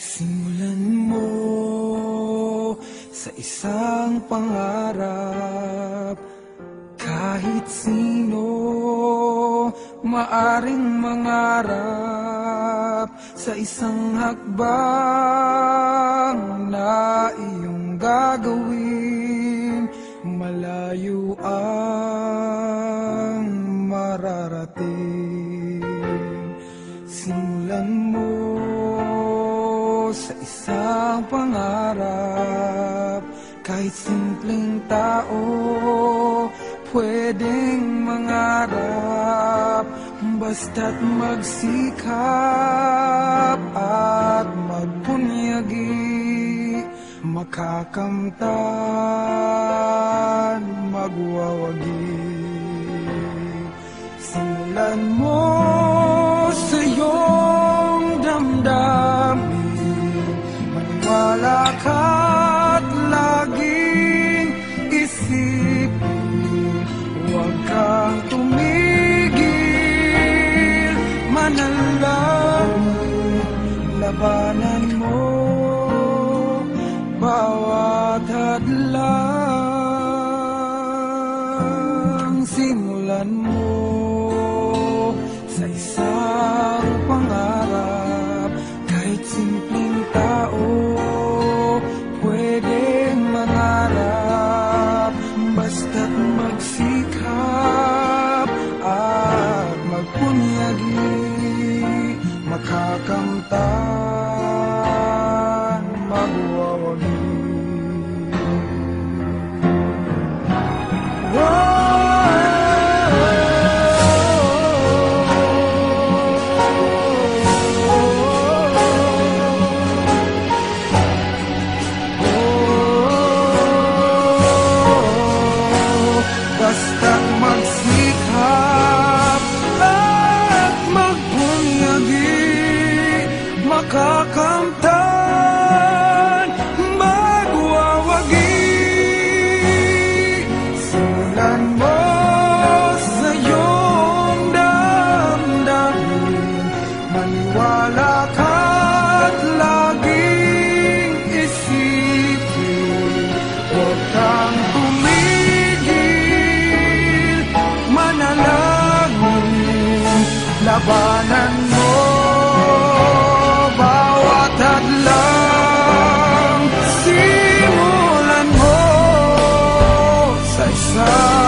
Simulan mo sa isang pangarap. Kahit sino maaring mangarap Sa isang hakbang na iyong gagawin. Malayo ang mararating pangarap Kahit simpleng tao pwedeng mangarap. Basta't magsikap at magpunyagi. Makakamtan, magwawagi. Simulan mo labanan mo. Bawat hadlang Simulan mo sa isang pangarap Labanan mo. Bawat hadlang Simulan mo Sa isang